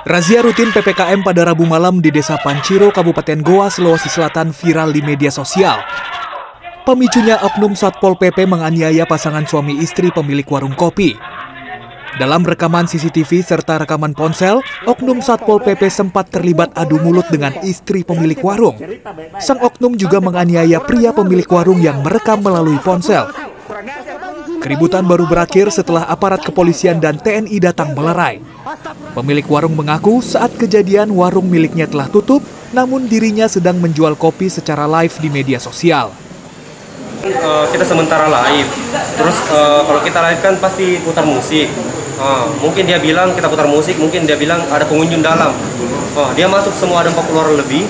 Razia rutin PPKM pada Rabu malam di Desa Panciro, Kabupaten Goa, Sulawesi Selatan viral di media sosial. Pemicunya oknum Satpol PP menganiaya pasangan suami istri pemilik warung kopi. Dalam rekaman CCTV serta rekaman ponsel, oknum Satpol PP sempat terlibat adu mulut dengan istri pemilik warung. Sang oknum juga menganiaya pria pemilik warung yang merekam melalui ponsel. Keributan baru berakhir setelah aparat kepolisian dan TNI datang melerai. Pemilik warung mengaku saat kejadian warung miliknya telah tutup, namun dirinya sedang menjual kopi secara live di media sosial. Uh, kita sementara live, terus uh, kalau kita live kan pasti putar musik. Uh, mungkin dia bilang kita putar musik, mungkin dia bilang ada pengunjung dalam. Uh, dia masuk semua ada 40 orang lebih,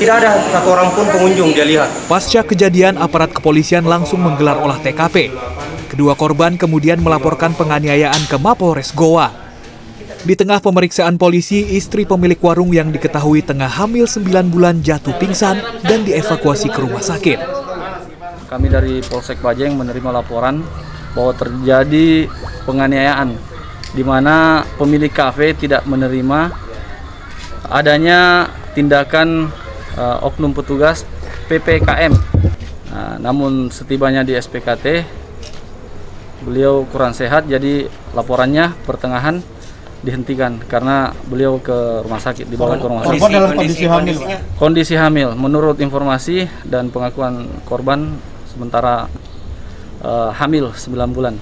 tidak ada satu orang pun pengunjung dia lihat. Pasca kejadian, aparat kepolisian langsung menggelar olah TKP. Kedua korban kemudian melaporkan penganiayaan ke Mapolres Goa. Di tengah pemeriksaan polisi, istri pemilik warung yang diketahui tengah hamil 9 bulan jatuh pingsan dan dievakuasi ke rumah sakit. Kami dari Polsek Bajeng menerima laporan bahwa terjadi penganiayaan di mana pemilik kafe tidak menerima adanya tindakan uh, oknum petugas PPKM. Nah, namun setibanya di SPKT beliau kurang sehat jadi laporannya pertengahan dihentikan karena beliau ke rumah sakit dibawa ke rumah sakit. Korban dalam kondisi hamil. Kondisi hamil menurut informasi dan pengakuan korban sementara uh, hamil 9 bulan.